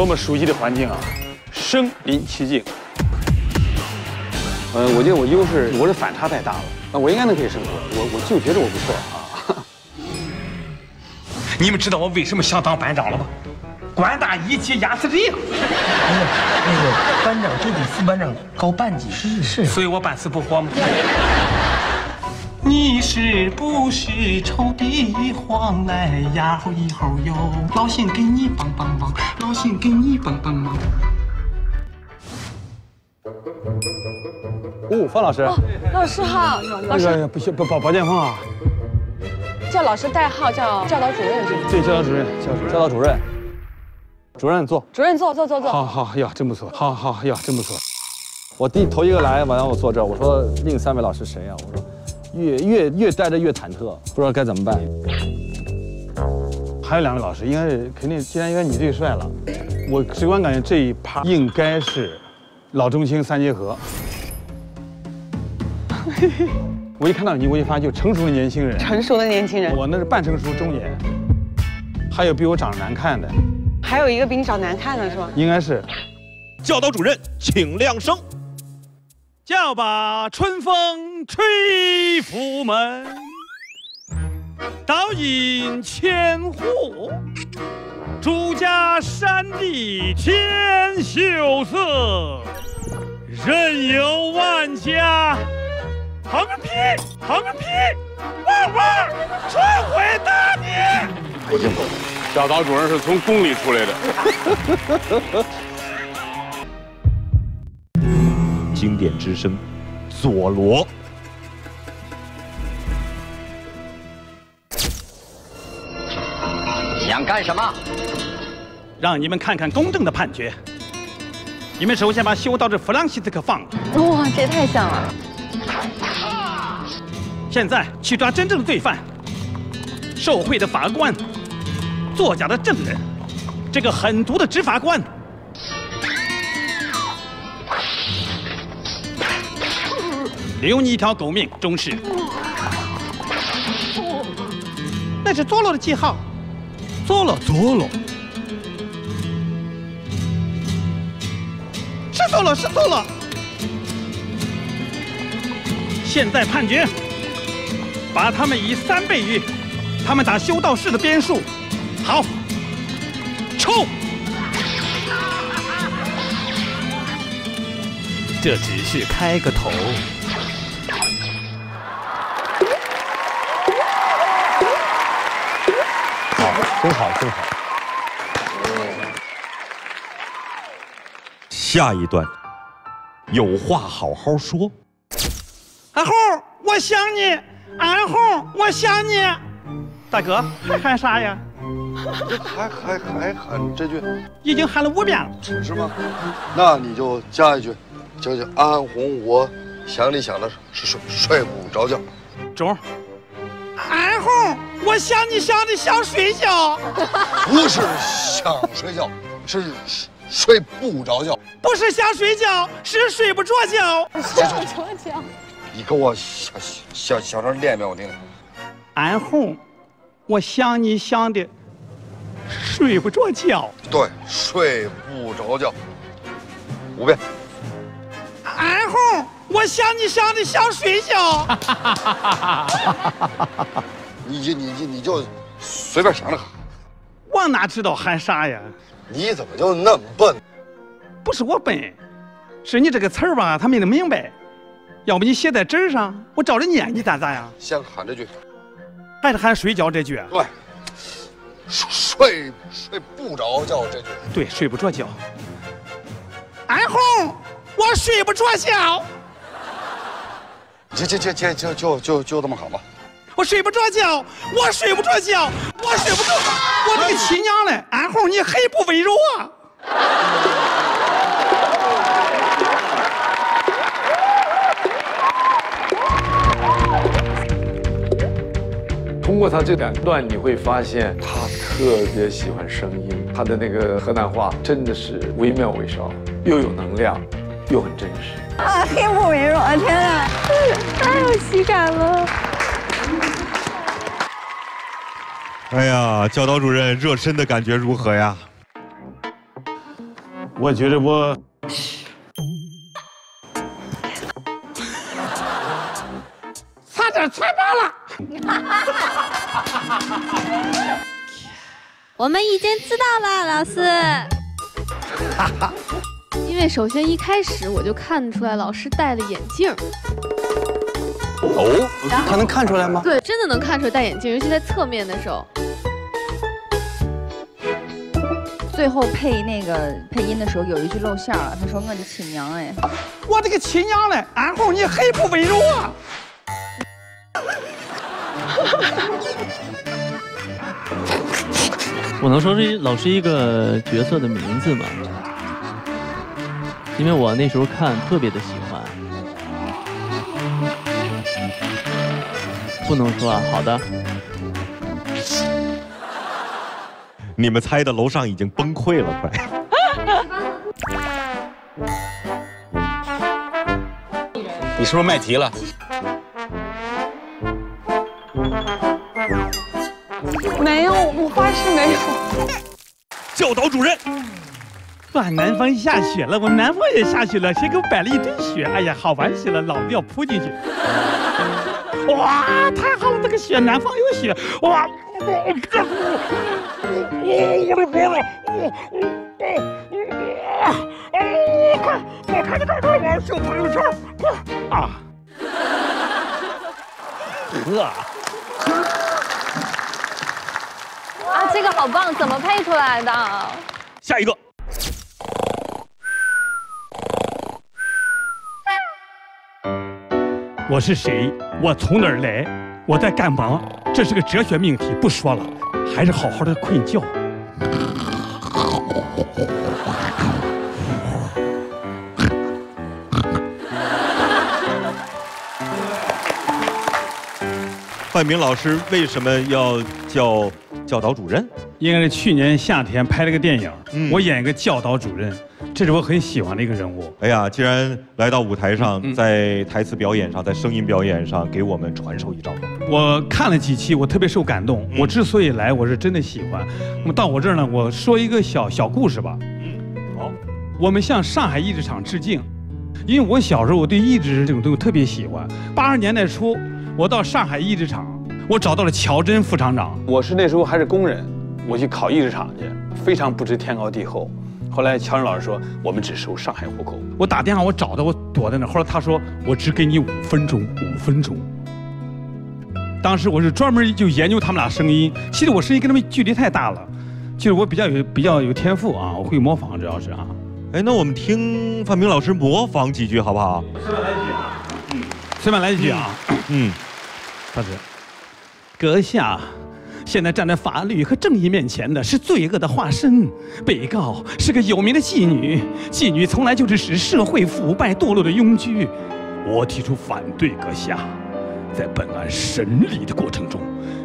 多么熟悉的环境啊，身临其境。呃，我觉得我优势，我的反差太大了，那我应该能可以胜出。我我就觉得我不错啊。你们知道我为什么想当班长了吗？官大一级压死人。那个班长就比副班长高半级，是是，所以我半死不活嘛。你是不是臭地黄来呀？吼一吼哟，老邢给你帮帮忙，老邢给你帮帮忙。哦，范老师，老师好，老师那个不行，不保保剑锋啊，叫老师代号叫教导主任是吗？对，教导主任，教教导主任，主任坐。主任坐坐坐坐。好好呀，真不错。好好呀，真不错。我第头一个来，完了我坐这儿，我说另三位老师谁呀？我说越越越待着越忐忑，不知道该怎么办。还有两位老师，应该是肯定，既然应该你最帅了，我直观感觉这一趴应该是老中青三结合。我一看到你，我一发现就成熟的年轻人，成熟的年轻人，我那是半成熟中年，还有比我长得难看的，还有一个比你长难看的是吗？应该是教导主任，请亮声。叫把春风吹拂门，倒引千户，朱家山地天秀色，任由万家。放个屁！放个屁！汪汪！春回大地！我听懂了，教导主任是从宫里出来的。经典之声，佐罗。想干什么？让你们看看公正的判决。你们首先把修道士弗朗西斯克放了。哇，这也太像了！现在去抓真正的罪犯，受贿的法官，作假的证人，这个狠毒的执法官。留你一条狗命，中士。那是佐罗的记号，佐罗，佐罗，是佐罗，是佐罗。现在判决，把他们以三倍于他们打修道士的边数。好，抽。这只是开个头。真好，真好。下一段，有话好好说。安红，我想你。安红，我想你。大哥，还喊啥呀？还还还喊这句？已经喊了五遍了。是吗？那你就加一句，叫叫安红，我想你想的是睡睡不着觉。中。安红，我想你想的想睡觉，不是想睡觉，是睡不着觉。不是想睡觉，是睡不着觉。睡不着觉。你给我小小小声练一遍，我听听。安红，我想你想的睡不着觉。对，睡不着觉。五遍。安红。我想你想的想睡觉，你就你就你就随便想着喊，我哪知道喊啥呀？你怎么就那么笨？不是我笨，是你这个词儿吧，他没弄明白。要不你写在纸上，我照着念，你咋咋样？先喊这句，还是喊睡觉这句？对，睡睡不着觉这句。对，睡不着觉。安红，我睡不着觉。就就就就就就就就这么喊吧。我睡不着觉，我睡不着觉，我睡不着。我这个亲娘嘞，安红你黑不温柔啊！通过他这两段，你会发现他特别喜欢声音，他的那个河南话真的是惟妙惟肖，又有能量，又很真实。啊，黑不温柔啊！天哪，太有喜感了。哎呀，教导主任热身的感觉如何呀？我觉得我差点踹爆了。我们已经知道了，老师。因为首先一开始我就看出来老师戴了眼镜儿，哦，他能看出来吗？对，真的能看出来戴眼镜，尤其在侧面的时候。最后配那个配音的时候有一句露馅了，他说：“我的亲娘哎，我的个亲娘嘞，安红你很不温柔啊。我能说是老师一个角色的名字吗？因为我那时候看特别的喜欢。不能说啊，好的。你们猜的楼上已经崩溃了，快！你是不是卖题了？没有，我发誓没有。教导主任，哇，南方下雪了，我们南方也下雪了，谁给我摆了一堆雪，哎呀，好玩死了，老子要扑进去。哇，太好了，这个雪，南方有雪，哇！我的天呐！快，我看见这儿了，小朋友圈，快啊！呵。啊，这个好棒，怎么配出来的？下一个。我是谁？我从哪儿来？我在干嘛？这是个哲学命题，不说了，还是好好的困觉。范明老师为什么要叫教导主任？应该是去年夏天拍了个电影，我演一个教导主任，这是我很喜欢的一个人物。哎呀，既然来到舞台上，在台词表演上，在声音表演上给我们传授一招。我看了几期，我特别受感动。我之所以来，我是真的喜欢。那么到我这儿呢，我说一个小小故事吧。嗯，好，我们向上海译制厂致敬，因为我小时候我对译制这种东西特别喜欢。八十年代初，我到上海译制厂，我找到了乔真副厂长。我是那时候还是工人，我去考译制厂去，非常不知天高地厚。后来乔任老师说，我们只收上海户口。我打电话，我找他，我躲在那。后来他说，我只给你五分钟，五分钟。当时我是专门就研究他们俩声音，其实我声音跟他们距离太大了，就是我比较有比较有天赋啊，我会模仿，主要是啊。哎，那我们听范明老师模仿几句好不好？随便来几句啊，嗯，随便来几句啊，嗯，他是，阁下，现在站在法律和正义面前的是罪恶的化身，被告是个有名的妓女，妓女从来就是使社会腐败堕落的庸居，我提出反对，阁下。在本案审理的过程中，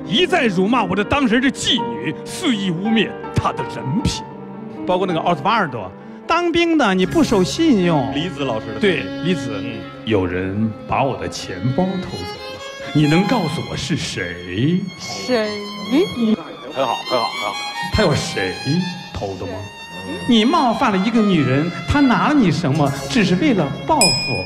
一再辱骂我的当事人是妓女，肆意污蔑她的人品，包括那个奥斯瓦尔多当兵的，你不守信用。李子老师的对李子，嗯，有人把我的钱包偷走了，你能告诉我是谁？谁？很好，很好，很好。他有谁偷的吗？你冒犯了一个女人，她拿了你什么？只是为了报复。